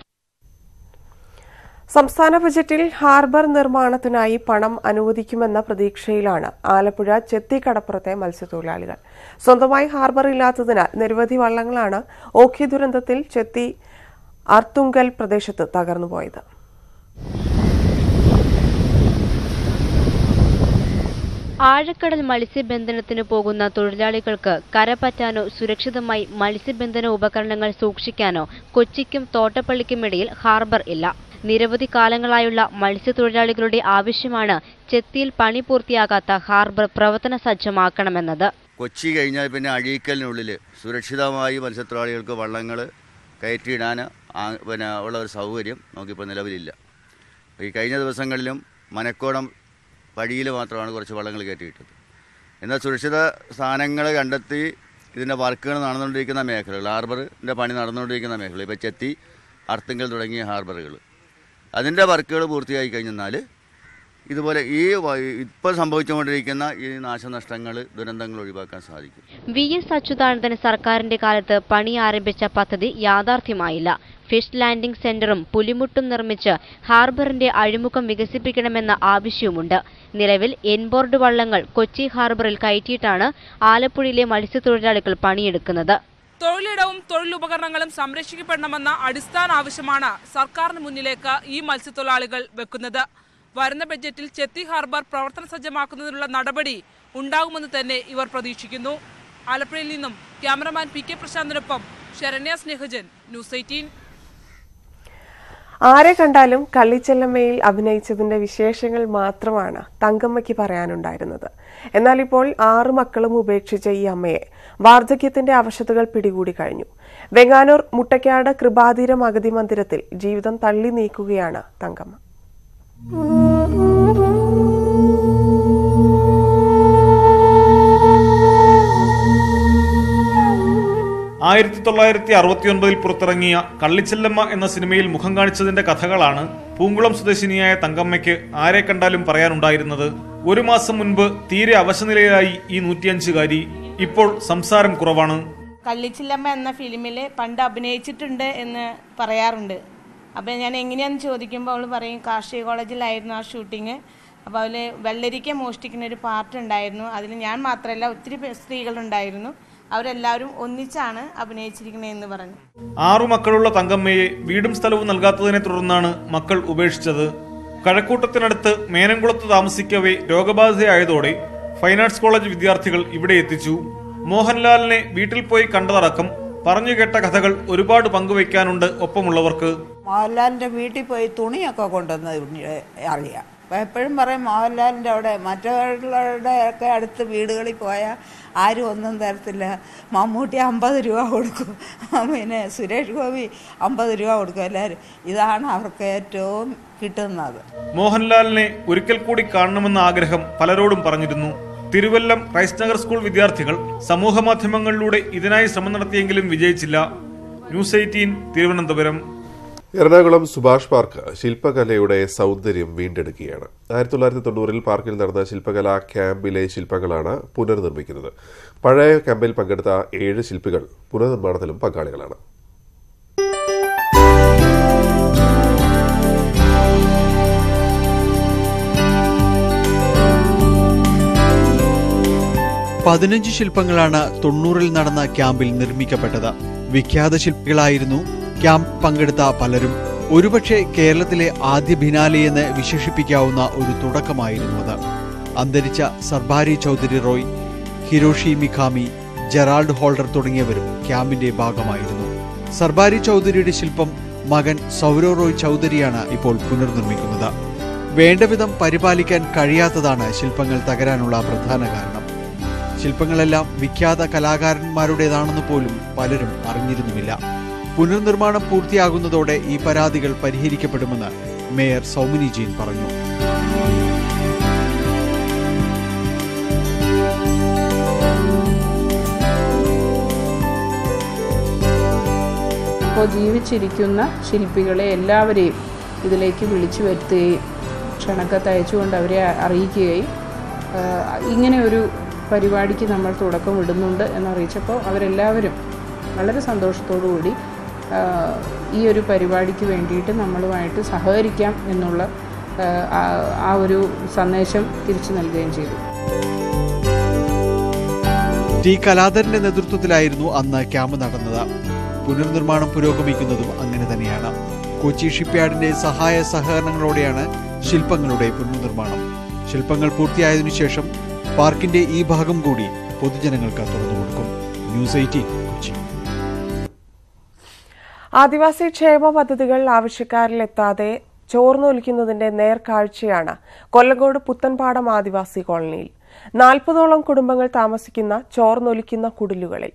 സംസ്ഥാന ബജറ്റിൽ ഹാർബർ നിർമ്മാണത്തിനായി പണം അനുവദിക്കുമെന്ന പ്രതീക്ഷയിലാണ് ആലപ്പുഴ ചെത്തിക്കടപ്പുറത്തെ മത്സ്യത്തൊഴിലാളികൾ. സ്വന്തമായി ഹാർബർ ഇല്ലാത്തതിനാൽ നിരവധി വള്ളങ്ങളാണ് ഓഖി ദുരന്തത്തിൽ ചെത്തി അർത്തുങ്കൽ പ്രദേശത്ത് തകർന്നുപോയത്. ആഴക്കടൽ മത്സ്യബന്ധനത്തിന് പോകുന്ന തൊഴിലാളികൾക്ക് കരപറ്റാനോ സുരക്ഷിതമായി മത്സ്യബന്ധന ഉപകരണങ്ങൾ സൂക്ഷിക്കാനോ കൊച്ചിക്കും തോട്ടപ്പള്ളിക്കുമിടയിൽ ഹാർബർ ഇല്ല. നിരവധി കാലങ്ങളായുള്ള മത്സ്യത്തൊഴിലാളികളുടെ ആവശ്യമാണ് ചെത്തിയിൽ പണി പൂർത്തിയാകാത്ത ഹാർബർ പ്രവർത്തന സജ്ജമാക്കണമെന്നത്. കൊച്ചി കഴിഞ്ഞാൽ പിന്നെ അഴീക്കലിനുള്ളിൽ സുരക്ഷിതമായി മത്സ്യത്തൊഴിലാളികൾക്ക് വള്ളങ്ങൾ കയറ്റിയിടാൻ പിന്നെ ഉള്ള ഒരു സൗകര്യം നമുക്കിപ്പോൾ നിലവിലില്ല. ഈ കഴിഞ്ഞ ദിവസങ്ങളിലും മനക്കോടം വഴിയിൽ മാത്രമാണ് കുറച്ച് വള്ളങ്ങൾ കയറ്റിയിട്ടത്. എന്നാൽ സുരക്ഷിത സ്ഥാനങ്ങൾ കണ്ടെത്തി ഇതിന്റെ വർക്കുകൾ നടന്നുകൊണ്ടിരിക്കുന്ന മേഖലകൾ ഹാർബറിന്റെ പണി നടന്നുകൊണ്ടിരിക്കുന്ന മേഖല ഇപ്പോൾ ചെത്തി അർത്തിങ്കൽ തുടങ്ങിയ ഹാർബറുകൾ. അതിന്റെ വർക്കുകൾ പൂർത്തിയായി കഴിഞ്ഞെന്നാൽ ഇതുപോലെ ഈ ഇപ്പൊ ഇപ്പോൾ സംഭവിച്ചുകൊണ്ടിരിക്കുന്ന ഈ നാശനഷ്ടങ്ങൾ ദുരന്തങ്ങൾ ഒഴിവാക്കാൻ സാധിക്കും. വി എസ് അച്യുതാനന്ദൻ സർക്കാരിന്റെ കാലത്ത് പണി ആരംഭിച്ച പദ്ധതി യാഥാർത്ഥ്യമായില്ല. ഫിഷ് ലാൻഡിംഗ് സെന്ററും പുലിമുട്ടും നിർമ്മിച്ച് ഹാർബറിന്റെ അഴിമുഖം വികസിപ്പിക്കണമെന്ന ആവശ്യവുമുണ്ട്. നിലവിൽ എൻബോർഡ് വള്ളങ്ങൾ കൊച്ചി ഹാർബറിൽ കയറ്റിയിട്ടാണ് ആലപ്പുഴയിലെ മത്സ്യത്തൊഴിലാളികൾ പണിയെടുക്കുന്നത്. തൊഴിലിടവും തൊഴിലുപകരണങ്ങളും സംരക്ഷിക്കപ്പെടണമെന്ന അടിസ്ഥാന ആവശ്യമാണ് സർക്കാരിന് മുന്നിലേക്ക് ഈ മത്സ്യത്തൊഴിലാളികൾ വെക്കുന്നത്. വരുന്ന ബജറ്റിൽ ചെത്തി ഹാർബർ പ്രവർത്തന സജ്ജമാക്കുന്നതിനുള്ള നടപടി ഉണ്ടാകുമെന്ന് തന്നെ ഇവർ പ്രതീക്ഷിക്കുന്നു. ആലപ്പുഴയിൽ നിന്നും ക്യാമറമാൻ പി കെ പ്രശാന്തിനൊപ്പം ശരണ്യ സ്നേഹജൻ ന്യൂസ് എയ്റ്റീൻ. ആരെ കണ്ടാലും കള്ളിച്ചെല്ലമ്മയിൽ അഭിനയിച്ചതിന്റെ വിശേഷങ്ങൾ മാത്രമാണ് തങ്കമ്മയ്ക്ക് പറയാനുണ്ടായിരുന്നത്. എന്നാൽ ഇപ്പോൾ ആറു മക്കളും ഉപേക്ഷിച്ച ഈ അമ്മയെ വാർദ്ധക്യത്തിന്റെ അവശതകൾ പിടികൂടി കഴിഞ്ഞു. വെങ്ങാനൂർ മുട്ടക്കാട് കൃപാതീരം അഗതി മന്ദിരത്തിൽ ജീവിതം തള്ളി നീക്കുകയാണ് തങ്കമ്മ. ആയിരത്തി തൊള്ളായിരത്തി അറുപത്തിയൊൻപതിൽ പുറത്തിറങ്ങിയ കള്ളിച്ചെല്ലമ്മ എന്ന സിനിമയിൽ മുഖം കാണിച്ചതിന്റെ കഥകളാണ് പൂങ്കുളം സ്വദേശിനിയായ തങ്കമ്മയ്ക്ക് ആരെ കണ്ടാലും പറയാനുണ്ടായിരുന്നത്. ഒരു മാസം മുൻപ് തീരെ അവശനിലയിലായി ഈ നൂറ്റിയഞ്ചുകാരി. ഇപ്പോൾ സംസാരം കുറവാണ്. കള്ളിച്ചില്ലമ്മ എന്ന ഫിലിമിൽ പണ്ട് അഭിനയിച്ചിട്ടുണ്ട് എന്ന് പറയാറുണ്ട്. അപ്പോൾ ഞാൻ എങ്ങനെയാണെന്ന് ചോദിക്കുമ്പോൾ അവൾ പറയും കാർഷിക കോളേജിലായിരുന്നു ആ ഷൂട്ടിങ്. അപ്പോൾ അതിൽ വെള്ളരിക്ക മോഷ്ടിക്കുന്ന ഒരു പാർട്ട് ഉണ്ടായിരുന്നു. അതിൽ ഞാൻ മാത്രമല്ല ഒത്തിരി സ്ത്രീകളുണ്ടായിരുന്നു. അവരെല്ലാവരും ഒന്നിച്ചാണ് അഭിനയിച്ചിരിക്കുന്നത് എന്ന് പറഞ്ഞു. ആറു മക്കളുള്ള തങ്കമ്മയെ വീടും സ്ഥലവും നൽകാത്തതിനെ തുടർന്നാണ് മക്കൾ ഉപേക്ഷിച്ചത്. കഴക്കൂട്ടത്തിനടുത്ത് മേനംകുളത്ത് താമസിക്കവേ രോഗബാധിതയായതോടെ ഫൈൻ ആർട്സ് കോളേജ് വിദ്യാർത്ഥികൾ ഇവിടെ എത്തിച്ചു. മോഹൻലാലിനെ വീട്ടിൽ പോയി കണ്ടതടക്കം പറഞ്ഞു കേട്ട കഥകൾ ഒരുപാട് പങ്കുവയ്ക്കാനുണ്ട് ഒപ്പമുള്ളവർക്ക്. മോഹൻലാലിന്റെ വീട്ടിൽ പോയി തുണിയൊക്കെ കൊണ്ടുവന്ന് അറിയാം. അപ്പം എപ്പോഴും പറയും മോഹൻലാലിന്റെ അവിടെ മറ്റുള്ളവരുടെ ഒക്കെ അടുത്ത് വീടുകളിൽ പോയാൽ ആരും ഒന്നും തരത്തില്ല. മമ്മൂട്ടി അമ്പത് രൂപ കൊടുക്കും. പിന്നെ സുരേഷ് ഗോപി അമ്പത് രൂപ കൊടുക്കും എല്ലാവരും. ഇതാണ് അവർക്ക് ഏറ്റവും കിട്ടുന്നത്. മോഹൻലാലിനെ ഒരിക്കൽ കൂടി കാണണമെന്ന ആഗ്രഹം പലരോടും പറഞ്ഞിരുന്നു. തിരുവല്ലം ക്രൈസ്റ്റ് നഗർ സ്കൂൾ വിദ്യാർത്ഥികൾ സമൂഹമാധ്യമങ്ങളിലൂടെ ഇതിനായി ശ്രമം നടത്തിയെങ്കിലും വിജയിച്ചില്ല. News eighteen Thiruvananthapuram. Ernakulam Subhash park ശില്പകലയുടെ സൗന്ദര്യം വീണ്ടെടുക്കുകയാണ്. ആയിരത്തി തൊള്ളായിരത്തി തൊണ്ണൂറിൽ പാർക്കിൽ നടന്ന ശില്പകലാ ക്യാമ്പിലെ ശില്പങ്ങളാണ് പുനർനിർമ്മിക്കുന്നത്. പഴയ ക്യാമ്പിൽ പങ്കെടുത്ത ഏഴ് ശില്പികൾ പുനർനിർമ്മാണത്തിലും പങ്കാളികളാണ്. പതിനഞ്ച് ശില്പങ്ങളാണ് തൊണ്ണൂറിൽ നടന്ന ക്യാമ്പിൽ നിർമ്മിക്കപ്പെട്ടത്. വിഖ്യാത ശില്പികളായിരുന്നു. ക്യാമ്പ് പങ്കെടുത്ത പലരും. ഒരുപക്ഷെ കേരളത്തിലെ ആദ്യ ബിനാലെ വിശേഷിപ്പിക്കാവുന്ന ഒരു തുടക്കമായിരുന്നു അത്. അന്തരിച്ച Sarbari Chowdhury Roy Hiroshi Mikami Gerald Holder തുടങ്ങിയവരും ക്യാമ്പിന്റെ ഭാഗമായിരുന്നു. സർബാരി ചൗധരിയുടെ ശില്പം മകൻ സൗരവ് റോയ് ചൗധരിയാണ് ഇപ്പോൾ പുനർനിർമ്മിക്കുന്നത്. വേണ്ടവിധം പരിപാലിക്കാൻ കഴിയാത്തതാണ് ശില്പങ്ങൾ തകരാനുള്ള പ്രധാന കാരണം. ശില്പങ്ങളെല്ലാം വിഖ്യാത കലാകാരന്മാരുടേതാണെന്ന് പോലും പലരും അറിഞ്ഞിരുന്നുമില്ല. പുനർനിർമ്മാണം പൂർത്തിയാകുന്നതോടെ ഈ പരാതികൾ പരിഹരിക്കപ്പെടുമെന്ന് മേയർ സൗമിനി ജീൻ പറഞ്ഞു. ഇപ്പോൾ ജീവിച്ചിരിക്കുന്ന ശില്പികളെ എല്ലാവരെയും ഇതിലേക്ക് വിളിച്ചു വരുത്തുകയും ക്ഷണക്കത്ത് അയച്ചുകൊണ്ട് അവരെ അറിയിക്കുകയും ഇങ്ങനെ ഒരു പരിപാടിക്ക് നമ്മൾ തുടക്കം ഇടുന്നുണ്ട് എന്നറിയിച്ചപ്പോൾ അവരെല്ലാവരും വളരെ കൂടി ഈ ഒരു പരിപാടിക്ക് വേണ്ടിയിട്ട് നമ്മളുമായിട്ട് സഹകരിക്കാം എന്നുള്ള ആ ഒരു സന്ദേശം തിരിച്ചു നൽകുകയും ചെയ്തു. ടി കലാധരന്റെ നേതൃത്വത്തിലായിരുന്നു അന്ന് ക്യാമ്പ് നടന്നത്. പുനർനിർമ്മാണം പുരോഗമിക്കുന്നതും അങ്ങനെ തന്നെയാണ്. കൊച്ചി ഷിപ്പ്യാർഡിന്റെ സഹായ സഹകരണങ്ങളോടെയാണ് ശില്പങ്ങളുടെ പുനർനിർമ്മാണം. ശില്പങ്ങൾ പൂർത്തിയായതിനു ശേഷം പാർക്കിന്റെ ഈ ഭാഗം കൂടി പൊതുജനങ്ങൾക്ക് തുറന്നു കൊടുക്കും. News eighteen Kochi. ആദിവാസി ക്ഷേമ പദ്ധതികൾ ആവശ്യക്കാരിലെത്താതെ ചോർന്നൊലിക്കുന്നതിന്റെ നേർക്കാഴ്ചയാണ് കൊല്ലങ്കോട് പുത്തൻപാടം ആദിവാസി കോളനിയിൽ. നാൽപ്പതോളം കുടുംബങ്ങൾ താമസിക്കുന്ന ചോർന്നൊലിക്കുന്ന കുടിലുകളിൽ.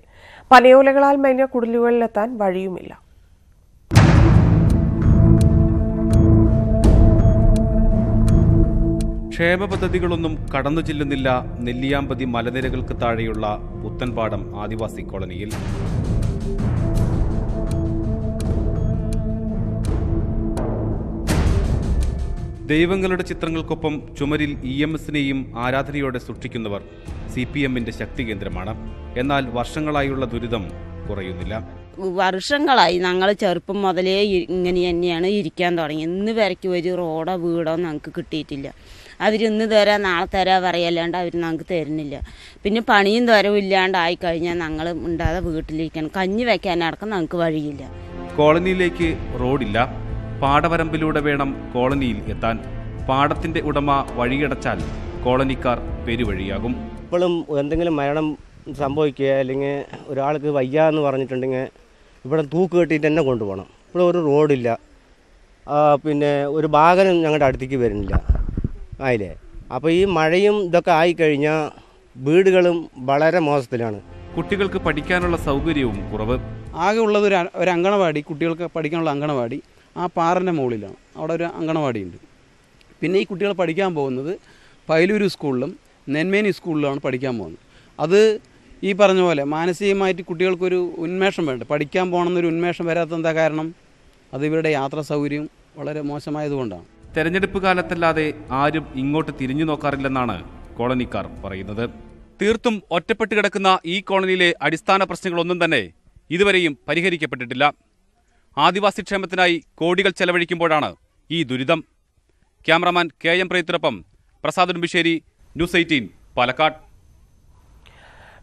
പനയോലകളാൽ മേഞ്ഞ കുടിലുകളിലെത്താൻ വഴിയുമില്ല. ക്ഷേമ പദ്ധതികളൊന്നും കടന്നു ചെല്ലുന്നില്ല നെല്ലിയാമ്പതി മലനിരകൾക്ക് താഴെയുള്ള പുത്തൻപാടം ആദിവാസി കോളനിയിൽ. ദൈവങ്ങളുടെ ചിത്രങ്ങൾക്കൊപ്പം ചുമരിൽ ഇ എം എസിനെയും ആരാധനയോടെ സൂക്ഷിക്കുന്നവർ സി പി എമ്മിന്റെ ശക്തി കേന്ദ്രമാണ് എന്നാൽ വർഷങ്ങളായുള്ള ദുരിതം കുറയുന്നില്ല. വർഷങ്ങളായി ഞങ്ങൾ ചെറുപ്പം മുതലേ ഇങ്ങനെ തന്നെയാണ് ഇരിക്കാൻ തുടങ്ങി. ഇന്ന് വരയ്ക്ക് ഒരു റോഡോ വീടോ ഞങ്ങൾക്ക് കിട്ടിയിട്ടില്ല. അവർ ഇന്ന് തരാം നാളെ തരാം പറയല്ലാണ്ട് അവർ ഞങ്ങൾക്ക് തരുന്നില്ല. പിന്നെ പണിയും തരവും ഇല്ലാണ്ടായി കഴിഞ്ഞാൽ ഞങ്ങൾ ഉണ്ടാതെ വീട്ടിലിരിക്കണം. കഞ്ഞി വയ്ക്കാനടക്കം ഞങ്ങൾക്ക് വഴിയില്ല. കോളനിയിലേക്ക് റോഡില്ല. പാടവരമ്പിലൂടെ വേണം കോളനിയിൽ എത്താൻ. പാടത്തിന്റെ ഉടമ വഴിയടച്ചാൽ കോളനിക്കാർ പെരുവഴിയാകും. ഇപ്പോഴും എന്തെങ്കിലും മരണം സംഭവിക്കുക അല്ലെങ്കിൽ ഒരാൾക്ക് വയ്യ എന്ന് പറഞ്ഞിട്ടുണ്ടെങ്കിൽ ഇവിടെ തൂക്ക് കെട്ടിയിട്ട് തന്നെ കൊണ്ടുപോകണം. ഇവിടെ ഒരു റോഡില്ല. പിന്നെ ഒരു വാഹനം ഞങ്ങളുടെ അടുത്തേക്ക് വരുന്നില്ല. ആയില്ലേ? അപ്പോൾ ഈ മഴയും ഇതൊക്കെ ആയിക്കഴിഞ്ഞാൽ വീടുകളും വളരെ മോശത്തിലാണ്. കുട്ടികൾക്ക് പഠിക്കാനുള്ള സൗകര്യവും കുറവ്. ആകെ ഉള്ളത് ഒരു ഒരു അങ്കണവാടി കുട്ടികൾക്ക് പഠിക്കാനുള്ള അങ്കണവാടി ആ പാറന്റെ മുകളിലാണ്. അവിടെ ഒരു അങ്കണവാടിയുണ്ട് പിന്നെ ഈ കുട്ടികൾ പഠിക്കാൻ പോകുന്നത് പൈലൂരു സ്കൂളിലും നെന്മേനി സ്കൂളിലുമാണ് പഠിക്കാൻ പോകുന്നത്. അത് ഈ പറഞ്ഞ പോലെ മാനസികമായിട്ട് കുട്ടികൾക്കൊരു ഉന്മേഷം വേണ്ട? പഠിക്കാൻ പോകണമെന്നൊരു ഉന്മേഷം വരാത്ത എന്താ കാരണം? അത് ഇവരുടെ യാത്രാ സൗകര്യം വളരെ മോശമായതുകൊണ്ടാണ് തെരഞ്ഞെടുപ്പ് കാലത്തല്ലാതെ ആരും ഇങ്ങോട്ട് തിരിഞ്ഞു നോക്കാറില്ലെന്നാണ് കോളനിക്കാർ പറയുന്നത്. തീർത്തും ഒറ്റപ്പെട്ട് കിടക്കുന്ന ഈ കോളനിയിലെ അടിസ്ഥാന പ്രശ്നങ്ങളൊന്നും തന്നെ ഇതുവരെയും പരിഹരിക്കപ്പെട്ടിട്ടില്ല. ആദിവാസി ക്ഷേമത്തിനായി കോടികൾ ചെലവഴിക്കുമ്പോഴാണ് ഈ ദുരിതം. Cameraman K M പ്രയത്തിനൊപ്പം Prasad Udumbissery news eighteen Palakkad.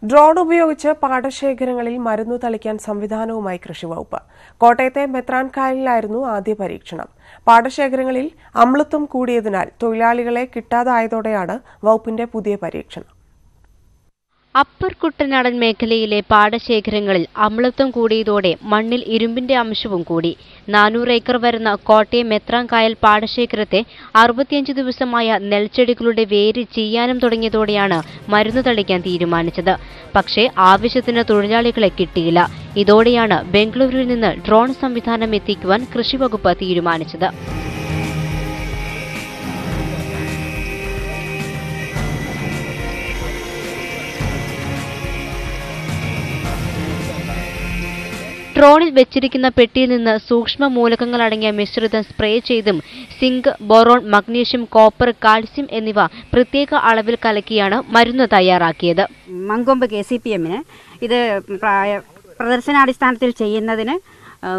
Drone ഉപയോഗിച്ച് പാടശേഖരങ്ങളിൽ മരുന്നു തളിക്കാൻ സംവിധാനവുമായി കൃഷിവകുപ്പ്. കോട്ടയത്തെ മെത്രാൻകായലിലായിരുന്നു ആദ്യ പരീക്ഷണം. പാടശേഖരങ്ങളിൽ അമ്ലത്വം കൂടിയതിനാൽ തൊഴിലാളികളെ കിട്ടാതായതോടെയാണ് വകുപ്പിന്റെ പുതിയ പരീക്ഷണം. അപ്പർ കുട്ടനാടൻ മേഖലയിലെ പാടശേഖരങ്ങളിൽ അമ്ലത്വം കൂടിയതോടെ മണ്ണിൽ ഇരുമ്പിന്റെ അംശവും കൂടി. നാനൂറ് ഏക്കർ വരുന്ന കോട്ടയം മെത്രാങ്കായൽ പാടശേഖരത്തെ അറുപത്തിയഞ്ച് ദിവസമായ നെൽച്ചെടികളുടെ വേര് ചെയ്യാനും തുടങ്ങിയതോടെയാണ് മരുന്ന് തളിക്കാൻ തീരുമാനിച്ചത്. പക്ഷേ ആവശ്യത്തിന് തൊഴിലാളികളെ കിട്ടിയില്ല. ഇതോടെയാണ് ബംഗളൂരുവിൽ നിന്ന് ഡ്രോൺ സംവിധാനം എത്തിക്കുവാൻ കൃഷിവകുപ്പ് തീരുമാനിച്ചത്. ഡ്രോണിൽ വെച്ചിരിക്കുന്ന പെട്ടിയിൽ നിന്ന് സൂക്ഷ്മ മൂലകങ്ങൾ അടങ്ങിയ മിശ്രിതം സ്പ്രേ ചെയ്തും zinc boron magnesium copper calcium എന്നിവ പ്രത്യേക അളവിൽ കലക്കിയാണ് മരുന്ന് തയ്യാറാക്കിയത്. മങ്കൊമ്പ് കെ സി പി എമ്മിന് ഇത് പ്രദർശനാടിസ്ഥാനത്തിൽ ചെയ്യുന്നതിന്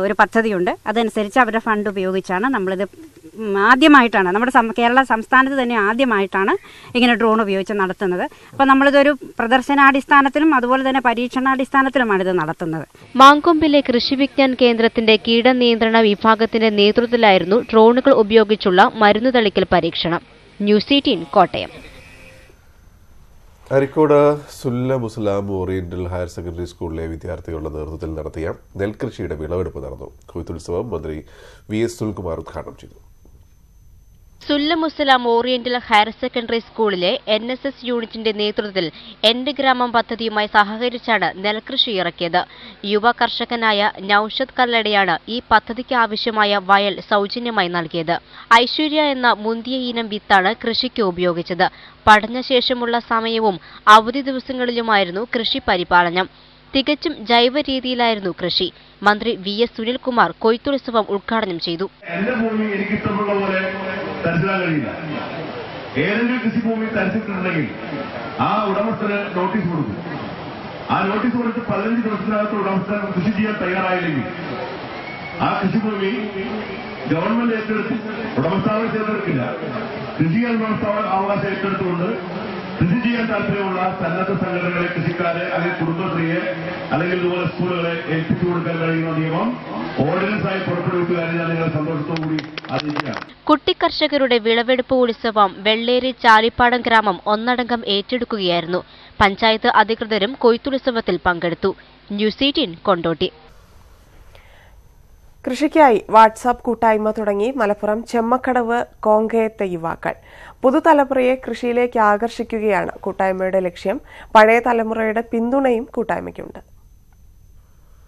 ഒരു പദ്ധതിയുണ്ട്. അതനുസരിച്ച് അവരുടെ ഫണ്ട് ഉപയോഗിച്ചാണ് നമ്മളിത് ആദ്യമായിട്ടാണ്. നമ്മുടെ കേരള സംസ്ഥാനത്ത് തന്നെ ആദ്യമായിട്ടാണ് ഇങ്ങനെ ഡ്രോൺ ഉപയോഗിച്ച് നടത്തുന്നത്. അപ്പോൾ നമ്മളിതൊരു പ്രദർശനാടിസ്ഥാനത്തിലും അതുപോലെ തന്നെ പരീക്ഷണാടിസ്ഥാനത്തിലുമാണ് ഇത് നടത്തുന്നത്. മാങ്കൊമ്പിലെ കൃഷി വിജ്ഞാൻ കേന്ദ്രത്തിന്റെ കീടനിയന്ത്രണ വിഭാഗത്തിന്റെ നേതൃത്വത്തിലായിരുന്നു ഡ്രോണുകൾ ഉപയോഗിച്ചുള്ള മരുന്ന് തളിക്കൽ പരീക്ഷണം. News eighteen Kottayam. Areekode Sullamussalam oriental higher secondary സ്കൂളിലെ വിദ്യാർത്ഥികളുടെ നേതൃത്വത്തിൽ നടത്തിയ നെൽകൃഷിയുടെ വിളവെടുപ്പ് നടന്നു. കൊയ്ത്തുത്സവം മന്ത്രി വി എസ് സുൽകുമാർ ഉദ്ഘാടനം ചെയ്തു. സുല്ലമുസലാം ഓറിയന്റൽ ഹയർ സെക്കൻഡറി സ്കൂളിലെ എൻ എസ് എസ് യൂണിറ്റിന്റെ നേതൃത്വത്തിൽ എന്റെ ഗ്രാമം പദ്ധതിയുമായി സഹകരിച്ചാണ് നെൽകൃഷി ഇറക്കിയത്. യുവ കർഷകനായ നൌഷദ് കല്ലടയാണ് ഈ പദ്ധതിക്ക് ആവശ്യമായ വയൽ സൗജന്യമായി നൽകിയത്. ഐശ്വര്യ എന്ന മുന്തിയ ഇനം വിത്താണ് കൃഷിക്ക് ഉപയോഗിച്ചത്. പഠനശേഷമുള്ള സമയവും അവധി ദിവസങ്ങളിലുമായിരുന്നു കൃഷി പരിപാലനം. തികച്ചും ജൈവ രീതിയിലായിരുന്നു കൃഷി. മന്ത്രി വി എസ് സുനിൽകുമാർ കൊയ്ത്തുത്സവം ഉദ്ഘാടനം ചെയ്തു. തരിച്ചിടാൻ കഴിയില്ല. ഏതെങ്കിലും കൃഷിഭൂമി തരിച്ചിട്ടുണ്ടെങ്കിൽ ആ ഉടമസ്ഥന് നോട്ടീസ് കൊടുക്കും. ആ നോട്ടീസ് കൊടുത്ത് പതിനഞ്ച് ദിവസത്തിനകത്ത് ഉടമസ്ഥൻ കൃഷി ചെയ്യാൻ തയ്യാറായില്ലെങ്കിൽ ആ കൃഷിഭൂമി ഗവൺമെന്റ് ഏറ്റെടുത്ത് ഉടമസ്ഥാവകാശം ഏറ്റെടുക്കില്ല. കൃഷി ചെയ്യാൻ ഉടമസ്ഥാവ അവകാശം ഏറ്റെടുത്തുകൊണ്ട് കൃഷി ചെയ്യാൻ താല്പര്യമുള്ള സന്നദ്ധ സംഘടനകളെ കൃഷിക്കാരെ അല്ലെങ്കിൽ കുടുംബശ്രീയെ അല്ലെങ്കിൽ ഇതുപോലെ സ്കൂളുകളെ ഏൽപ്പിച്ചു കൊടുക്കാൻ കഴിയുന്ന നിയമം ഓർഡിനൻസായി പുറപ്പെടുവിക്കുകയാണ് ഞാൻ നിങ്ങളെ സന്തോഷത്തോടുകൂടി അറിയിക്കുകയാണ് കുട്ടിക്കർഷകരുടെ വിളവെടുപ്പ് ഉത്സവം വെള്ളേരി ചാലിപ്പാടം ഗ്രാമം ഒന്നടങ്കം ഏറ്റെടുക്കുകയായിരുന്നു. പഞ്ചായത്ത് അധികൃതരും കൊയ്ത്തുത്സവത്തിൽ പങ്കെടുത്തു. News eighteen Kondotty. കൃഷിക്കായി വാട്സാപ്പ് കൂട്ടായ്മ തുടങ്ങി മലപ്പുറം ചെമ്മക്കടവ് കോങ്കയത്തെ യുവാക്കൾ. പുതുതലമുറയെ കൃഷിയിലേക്ക് ആകർഷിക്കുകയാണ് കൂട്ടായ്മയുടെ ലക്ഷ്യം. പഴയ തലമുറയുടെ പിന്തുണയും കൂട്ടായ്മയ്ക്കുണ്ട്.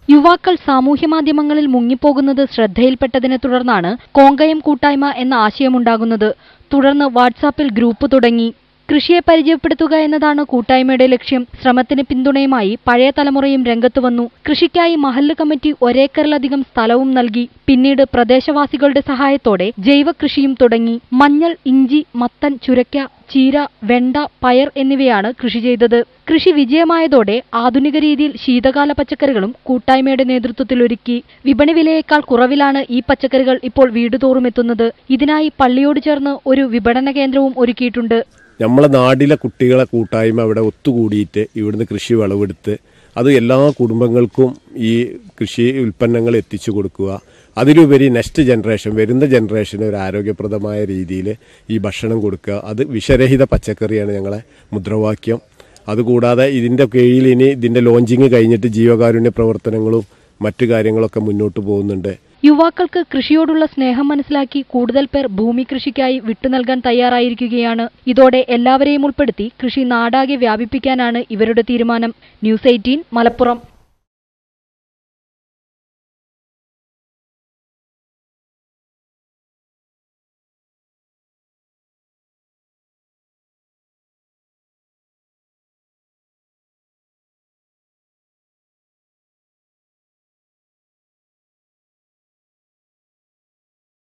യുവാക്കൾ സാമൂഹ്യമാധ്യമങ്ങളിൽ മുങ്ങിപ്പോകുന്നത് ശ്രദ്ധയിൽപ്പെട്ടതിനെ തുടർന്നാണ് കോങ്കയം കൂട്ടായ്മ എന്ന ആശയമുണ്ടാകുന്നത്. തുടർന്ന് വാട്സാപ്പിൽ ഗ്രൂപ്പ് തുടങ്ങി. കൃഷിയെ പരിചയപ്പെടുത്തുക എന്നതാണ് കൂട്ടായ്മയുടെ ലക്ഷ്യം. ശ്രമത്തിന് പിന്തുണയുമായി പഴയ തലമുറയും രംഗത്തു വന്നു. കൃഷിക്കായി മഹല്ല് കമ്മിറ്റി ഒരേക്കറിലധികം സ്ഥലവും നൽകി. പിന്നീട് പ്രദേശവാസികളുടെ സഹായത്തോടെ ജൈവ കൃഷിയും തുടങ്ങി. മഞ്ഞൾ ഇഞ്ചി മത്തൻ ചുരക്ക ചീര വെണ്ട പയർ എന്നിവയാണ് കൃഷി ചെയ്തത്. കൃഷി വിജയമായതോടെ ആധുനിക രീതിയിൽ ശീതകാല പച്ചക്കറികളും കൂട്ടായ്മയുടെ നേതൃത്വത്തിൽ ഒരുക്കി. വിപണി വിലയേക്കാൾ കുറവിലാണ് ഈ പച്ചക്കറികൾ ഇപ്പോൾ വീടുതോറും എത്തുന്നത്. ഇതിനായി പള്ളിയോട് ചേർന്ന് ഒരു വിപണന കേന്ദ്രവും ഒരുക്കിയിട്ടുണ്ട്. നമ്മളെ നാട്ടിലെ കുട്ടികളെ കൂട്ടായ്മ അവിടെ ഒത്തുകൂടിയിട്ട് ഇവിടുന്ന് കൃഷി വിളവെടുത്ത് അത് എല്ലാ കുടുംബങ്ങൾക്കും ഈ കൃഷി ഉൽപ്പന്നങ്ങൾ എത്തിച്ചു കൊടുക്കുക. അതിലുപരി നെക്സ്റ്റ് ജനറേഷൻ വരുന്ന ജനറേഷന് ഒരു ആരോഗ്യപ്രദമായ രീതിയിൽ ഈ ഭക്ഷണം കൊടുക്കുക. അത് വിഷരഹിത പച്ചക്കറിയാണ് ഞങ്ങളെ മുദ്രാവാക്യം. അതുകൂടാതെ ഇതിന്റെ കീഴിൽ ഇനി ഇതിന്റെ ലോഞ്ചിങ് കഴിഞ്ഞിട്ട് ജീവകാരുണ്യ പ്രവർത്തനങ്ങളും മറ്റു കാര്യങ്ങളൊക്കെ മുന്നോട്ട് പോകുന്നുണ്ട്. യുവാക്കൾക്ക് കൃഷിയോടുള്ള സ്നേഹം മനസ്സിലാക്കി കൂടുതൽ പേർ ഭൂമി കൃഷിക്കായി വിട്ടുനൽകാൻ തയ്യാറായിരിക്കുകയാണ്. ഇതോടെ എല്ലാവരെയും ഉൾപ്പെടുത്തി കൃഷി നാടാകെ വ്യാപിപ്പിക്കാനാണ് ഇവരുടെ തീരുമാനം. News eighteen Malappuram.